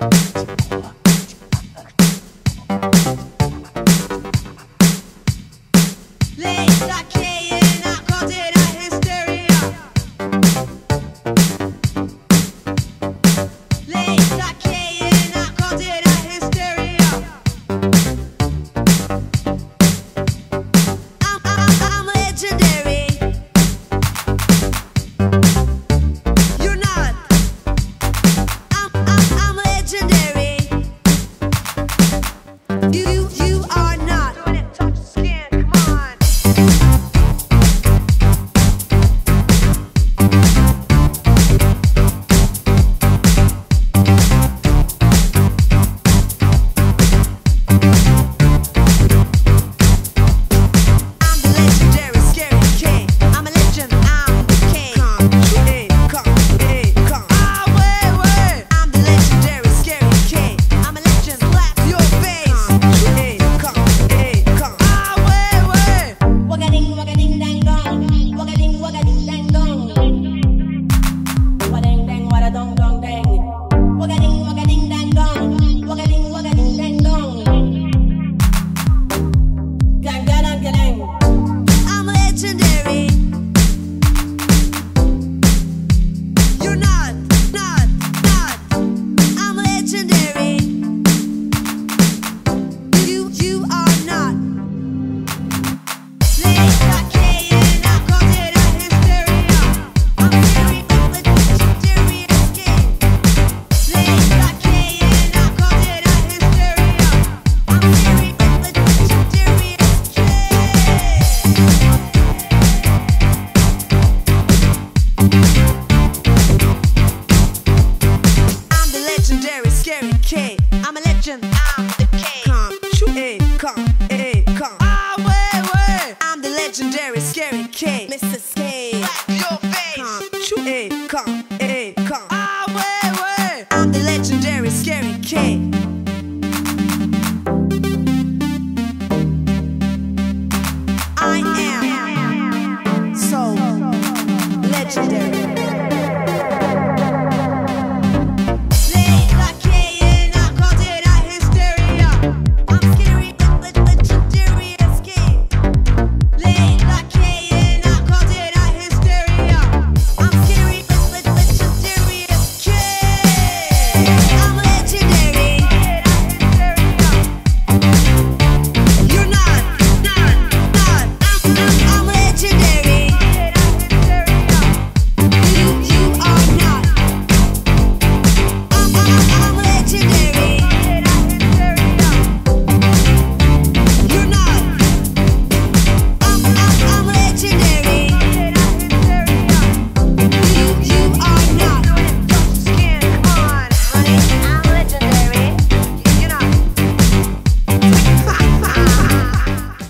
you I'm a legend. I'm the king. Come, shoot, eh, come, eh, come. Ah, I'm the legendary, scary K. Mrs. K. Your face. Come, eh, come.